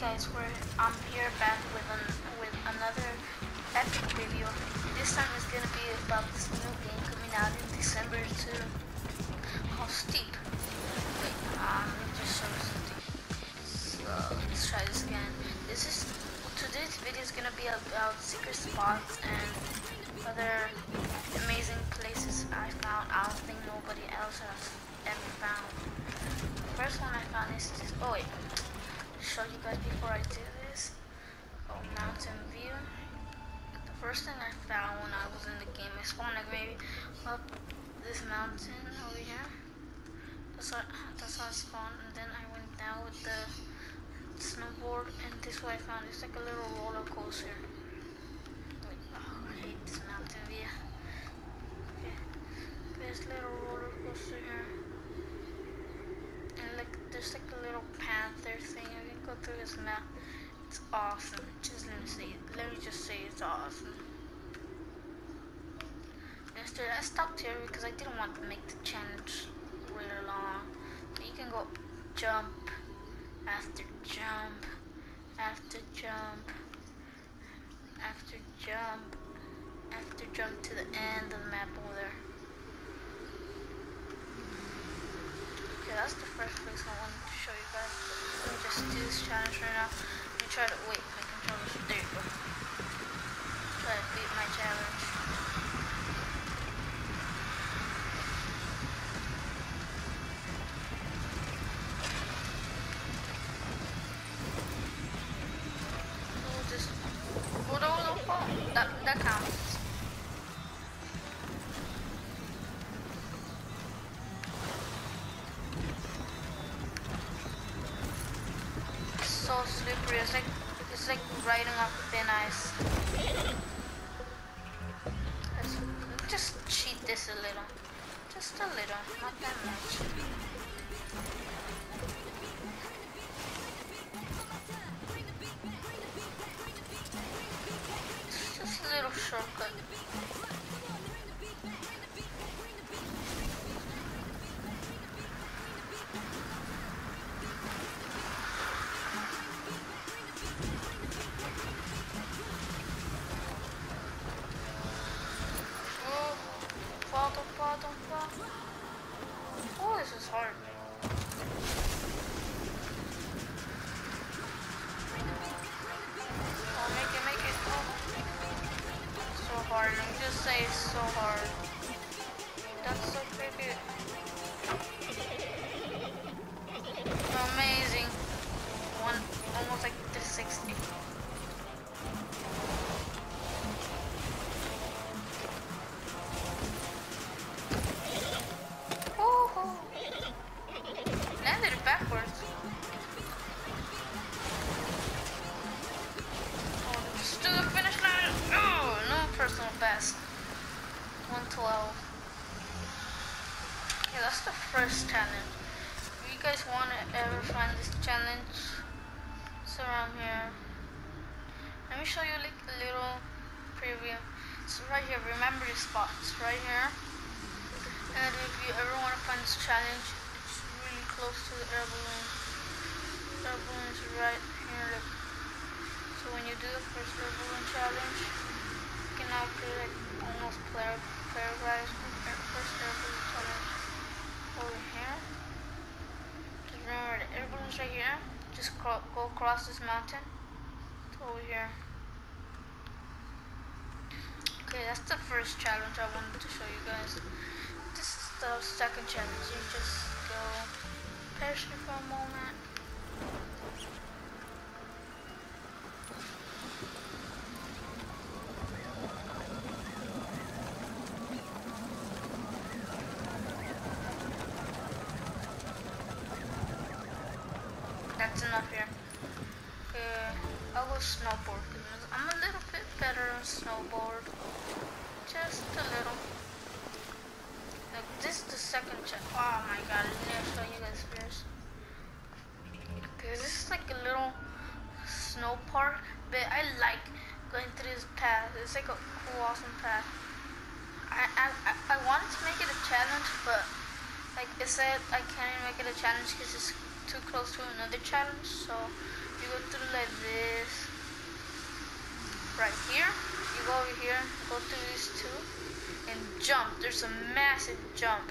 guys, we're I'm here back with an with another epic video. This time it's gonna be about this new game coming out in December too. Called Steep. Wait, um, let me just show you something. So let's try this again. This is today's video is gonna be about secret spots and other amazing places I found. I don't think nobody else has ever found. The first one I found is this. Oh wait show you guys before I do this. Oh, mountain view. The first thing I found when I was in the game, I spawned like maybe up this mountain over here. That's how, that's how I spawned, and then I went down with the snowboard, and this what I found. It's like a little roller coaster. Wait, oh, I hate this mountain view. Okay, a little roller coaster here. And like, there's like a little panther thing map. It's awesome. Just let me see. Let me just say it's awesome. Yesterday I stopped here because I didn't want to make the challenge really long. you can go jump after jump after jump after jump after jump to the end of the map over there. Okay, that's the first place I wanted me just do little. Just a little, not that much. just a little shortcut. Hard. Balloon is right here. So when you do the first air balloon challenge, you can now play like almost player with first air balloon challenge over here. Just remember the air balloon's right here. Just go across this mountain over here. Okay, that's the first challenge I wanted to show you guys This is the second challenge. You just go parachute for a moment. That's enough here. Uh, okay, I'll go snowboard. I'm a little bit better on snowboard. Just a little. This is the second check. Oh my god, I didn't show you guys first. Okay, this is like a little snow park, but I like going through this path. It's like a cool, awesome path. I, I, I wanted to make it a challenge, but like I said, I can't even make it a challenge because it's too close to another challenge. So you go through like this. Right here, you go over here, go through these two, and jump. There's a massive jump.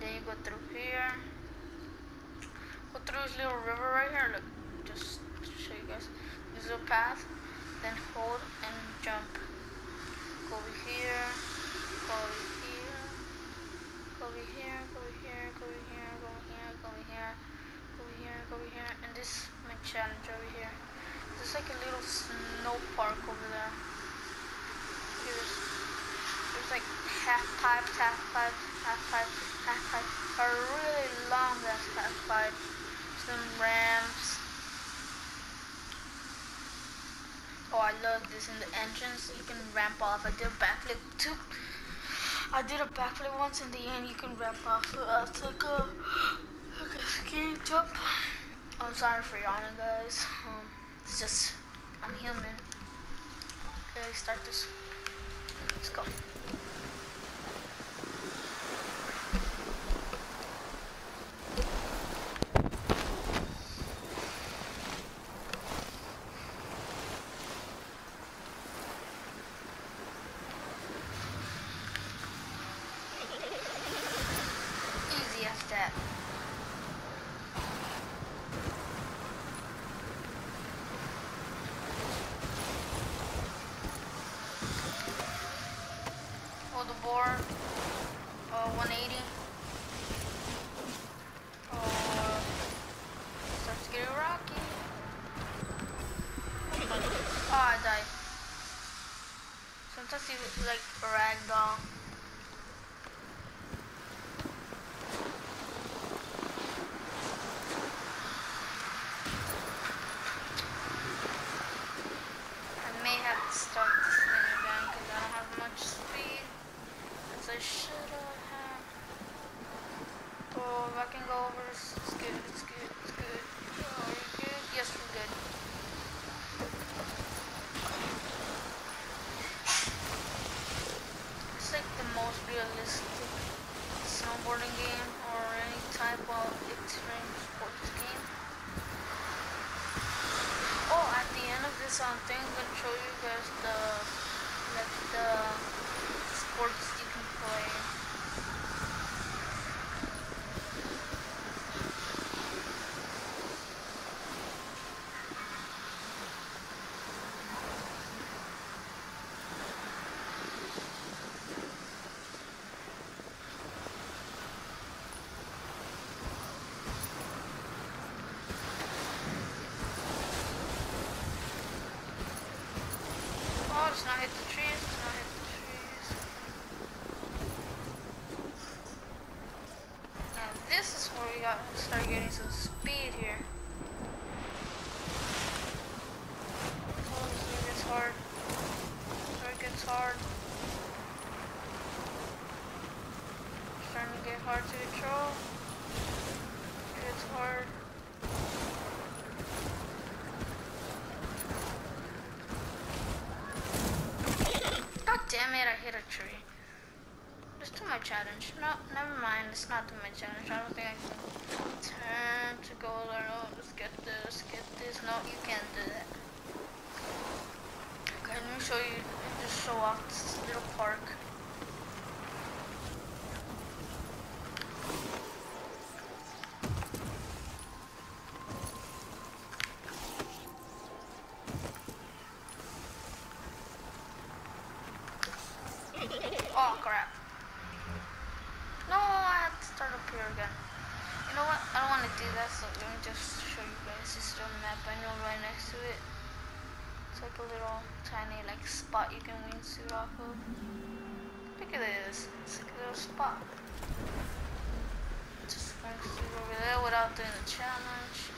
Then you go through here. Go through this little river right here. Look, just to show you guys. This little path. Then hold and jump. Go over here. Go over here. Go over here. Go over here. Go over here. Go over here. Go over here. Go over here. Go over here. And this is my challenge over here. There's like a little snow park over there. Here's there's like half pipe, half pipe, half pipe, half pipe, a really long half pipe. Some ramps. Oh, I love this in the entrance. You can ramp off. I did a backflip too. I did a backflip once in the end. You can ramp off. It's like a, like a ski jump. I'm sorry for yawning, guys. Um, it's just, I'm human. Okay, start this. Let's go. Easy as that. Hold the board. Uh, 180. Uh, starts getting rocky. Oh, I died. Sometimes you like ragdoll. I may have to start this thing again because I don't have much speed as I should have had. Oh, if I can go over, this, it's good, it's good, it's good. Oh, are you good? Yes, we're good. It's like the most realistic snowboarding game or any type of extreme sports game. Oh, at the end of this um, thing, I'm gonna show you guys the like the sports you can play. It's not hit the trees, it's not hit the trees. Now this is where we got start getting some speed here. Oh, this gets hard. This gets hard. It's starting to get hard to control. It gets hard. God damn it, I hit a tree. Let's do my challenge. No, never mind. Let's not my challenge. I don't think I can turn to go there. Oh, let's get this, get this. No, you can't do that. Okay, let me show you, just show off this little park. Oh crap. No, I have to start up here again. You know what? I don't want to do that, so let me just show you guys this little map I know right next to it. It's like a little tiny like spot you can wingsuit off of. Look at this. It's like a little spot. Just wingsuit over there without doing the challenge.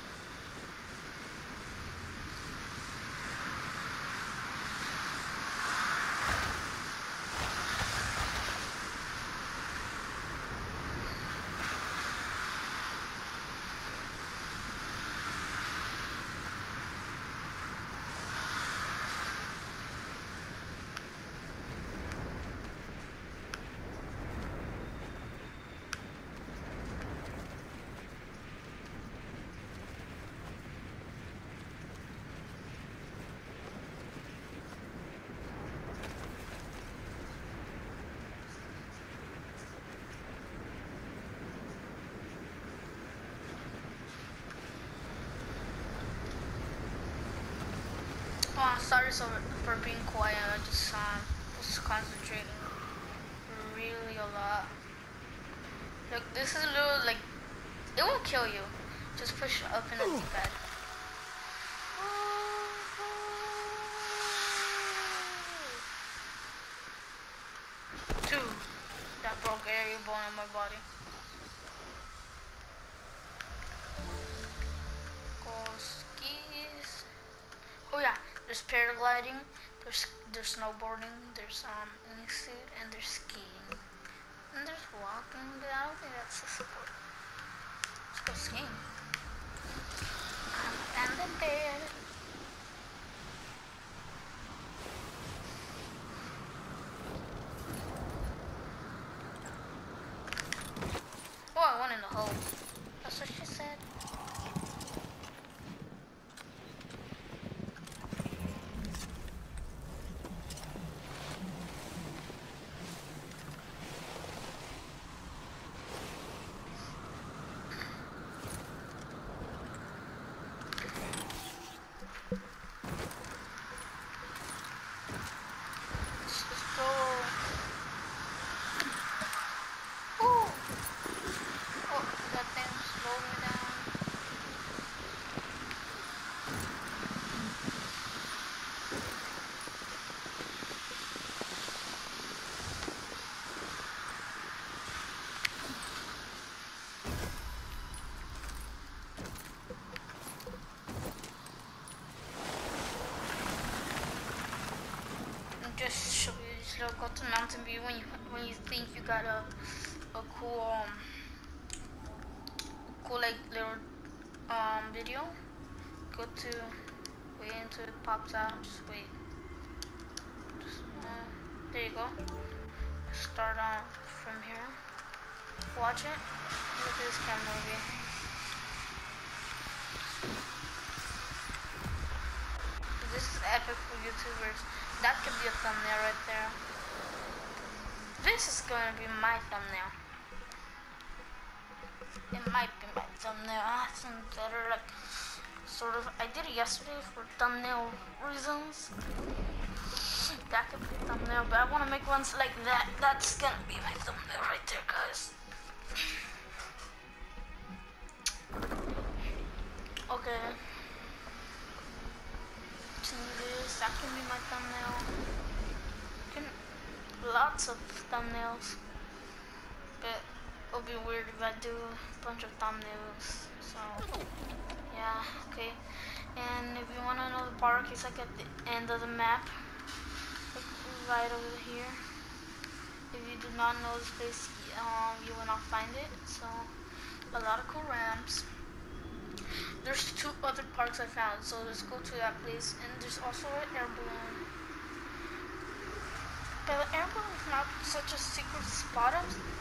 Uh, sorry so for being quiet. I just um, was concentrating really a lot. Look, this is a little like it won't kill you. Just push up in the D-pad. There's paragliding, there's there's snowboarding, there's um suit, and there's skiing. And there's walking, but I don't think that's a sport. Let's go skiing. I'm standing there. Oh, I went in the hole. That's what she said. Let's just go. Ooh. Oh, that thing slowed me down. And just show you just little go to Mountain View when you when you think you got a a cool um cool like little um video. Go to wait until it pops out. Just wait. Just, uh, there you go. Start on from here. Watch it. Look at this camera movie. This is epic for YouTubers. That could be a thumbnail right there. This is gonna be my thumbnail. It might be my thumbnail. I have some better like sort of I did it yesterday for thumbnail reasons. That could be a thumbnail, but I wanna make ones like that. That's gonna be my thumbnail right there, guys. Okay. To this, that can be my thumbnail. Can lots of thumbnails. But it'll be weird if I do a bunch of thumbnails. So yeah, okay. And if you wanna know the park, it's like at the end of the map. Like right over here. If you do not know this place, um, you will not find it. So a lot of cool ramps. There's two other parks I found, so let's go to that place. And there's also an air balloon. But the air balloon is not such a secret spot,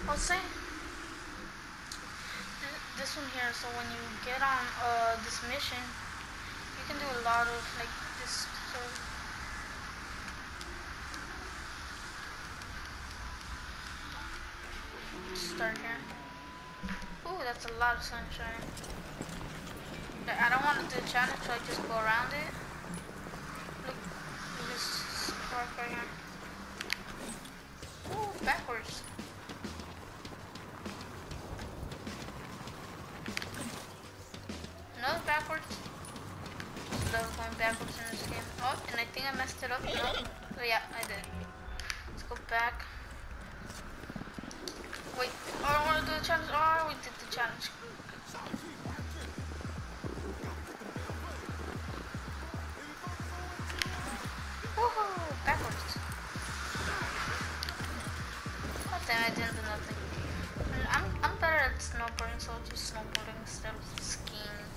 I'll say. This one here, so when you get on uh, this mission, you can do a lot of like this of start here. Ooh, that's a lot of sunshine. I don't want to do the challenge, so I just go around it. Look, this park right here. Ooh, backwards. No, backwards. Love going backwards in this game. Oh, and I think I messed it up. No. Oh, yeah, I did. Let's go back. Wait, oh, I want to do the challenge. Oh, we did the challenge. Snowboarding, so do snowboarding of skiing.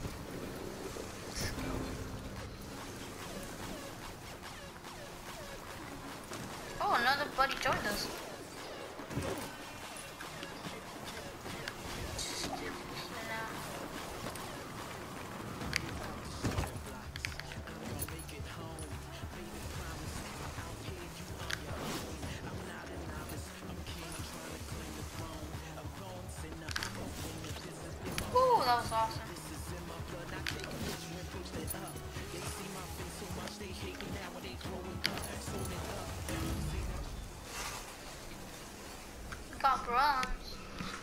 Runs.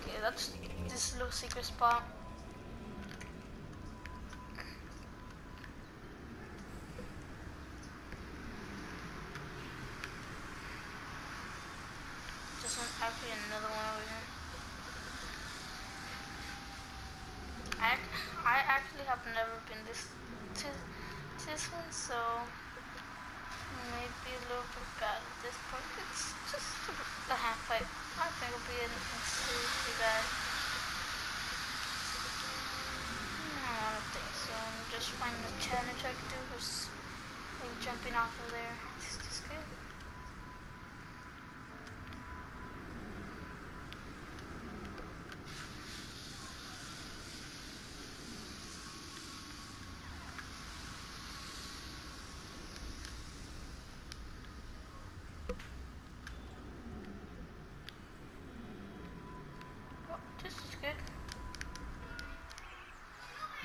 Okay, that's this little secret spot. Just one, actually another one over here. I, I actually have never been this to, to this one, so maybe a little bit bad at this point. It's just the half pipe. I don't think it'll be anything seriously bad. I don't think so. Finding the challenge I can do was jumping off of there. It's just good. Oh, this is good.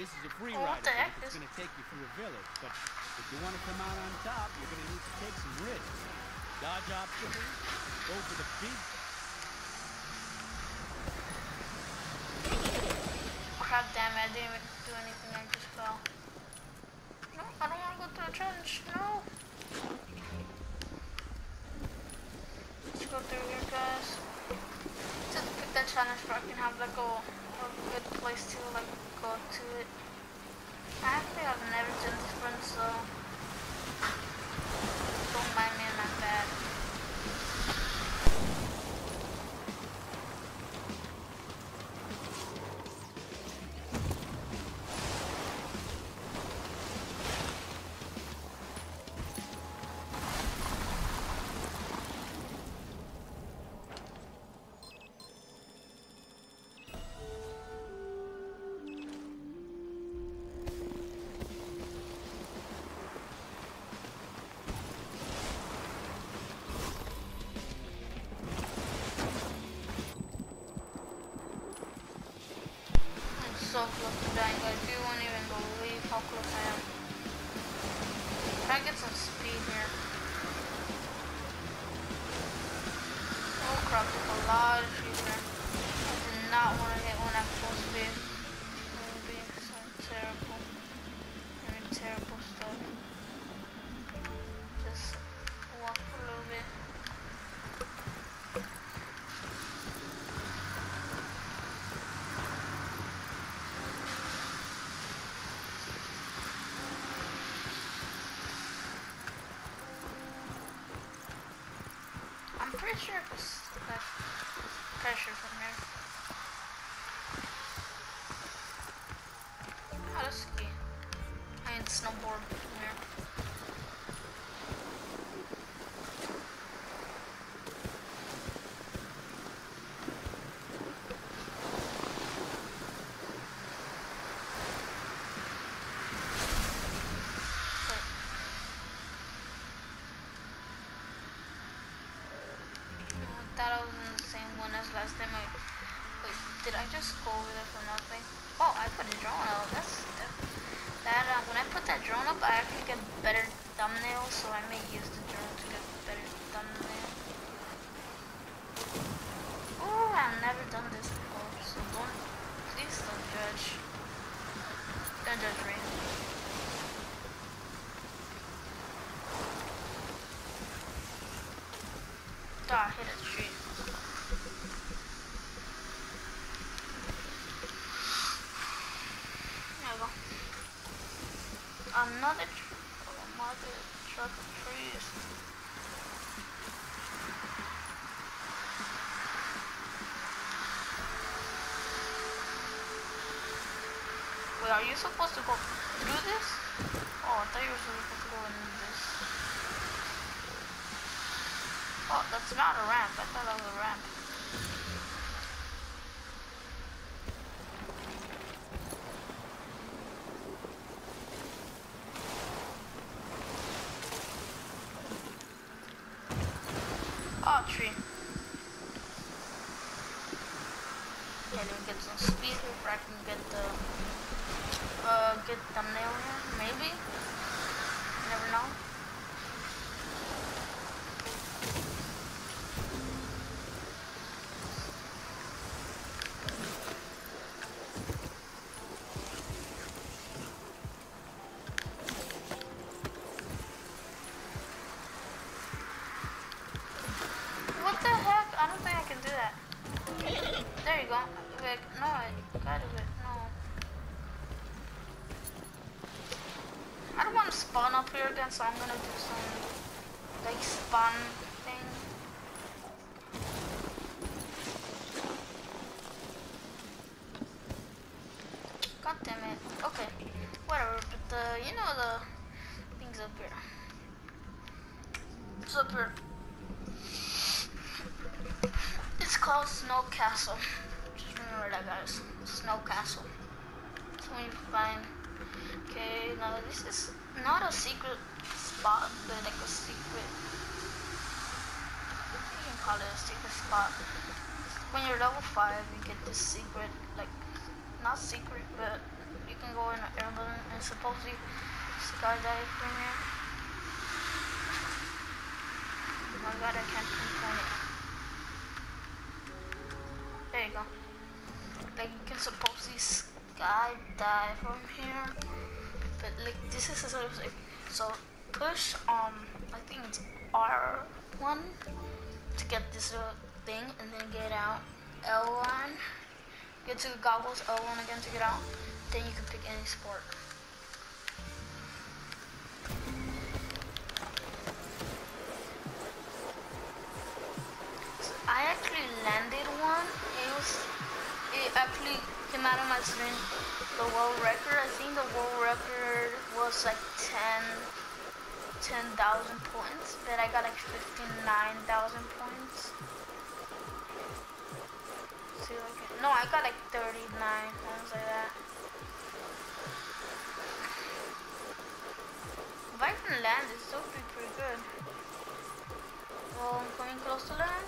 This is a free Oh, what ride. the heck? It's This- going to take you through a village, but if you want to come out on top, you're going to need to take some risks. Dodge obstacles, go for the big God damn it, I didn't even do anything, I just fell. No, I don't want to go through the trench, no. Let's go through here, guys. Where I can have like a, a good place to like go to it. I Actually, I've never done this one, so don't mind me, so close to dying, guys. You won't even believe how close I am. Try to get some speed here. Oh crap, there's a lot of trees here. I do not want to hit one at full speed. Snowboard. Wait. I thought I was in the same one as last time. I, wait, did I just go over there for nothing? Oh, I put a drone up. That's that. that uh, when I put that drone up, I actually get better thumbnails. So I may use the drone to get better thumbnail. Oh, I've never done this before, so don't please don't judge. Don't judge me. Ah, hit a tree. There we go. Another tr- oh, mother truck of trees. Wait, are you supposed to go through this? Oh, I thought you were supposed to go in this. Oh, that's not a ramp. I thought that was a ramp. Oh, tree. Again, so I'm gonna do some like spawn thing. God damn it. Okay, whatever. But the you know the things up here. It's up here. It's called Snow Castle. Just remember that, guys. Snow Castle. So you find. Okay, now this is not a secret spot, but like a secret. You can call it a secret spot. When you're level 5, you get this secret, like, not secret, but you can go in an air balloon and supposedly skydive from here. Oh my god, I can't pinpoint it. There you go. Like you can supposedly skydive from here. But like this is a sort of like so push um I think it's R one to get this little thing and then get out L one. Get to the goggles L one again to get out. Then you can pick any sport. I actually landed one. It was it actually came out of my screen. The world record. I think the world record was like 10 10,000 points, but I got like 59,000 points. See, like, no, I got like 39, things like that. If I can land, it's still pretty, pretty good. Well, I'm coming close to land.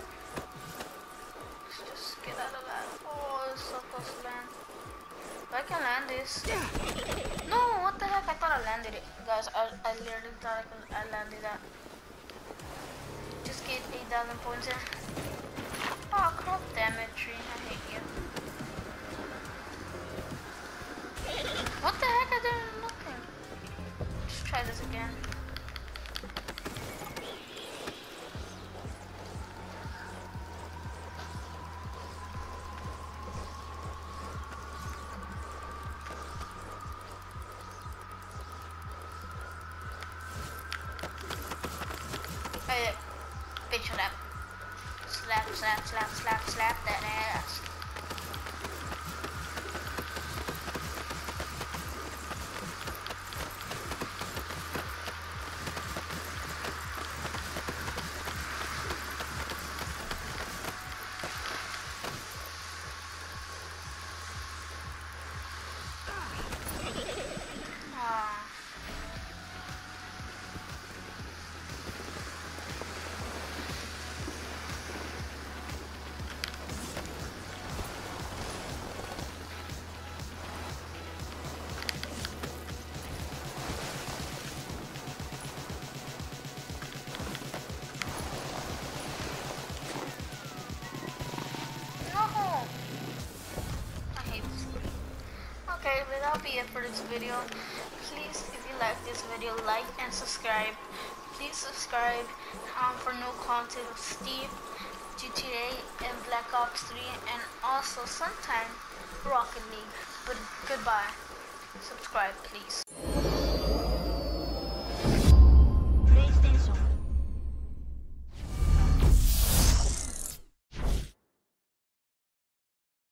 Let's just get out of that. Oh, it's so close to land. I can land this. No, what the heck? I thought I landed it. Guys, I, I literally thought I, I landed that. Just get 8,000 points in. Oh, crap, damn it, tree. I hate you. What the heck? I did nothing. Let's try this again. Slap. Slap, slap, slap, slap, slap that ass. Okay, but that'll be it for this video. Please, if you like this video, like and subscribe. Please subscribe um, for new content of Steep, GTA, and Black Ops 3, and also sometime Rocket League. But goodbye. Subscribe, please.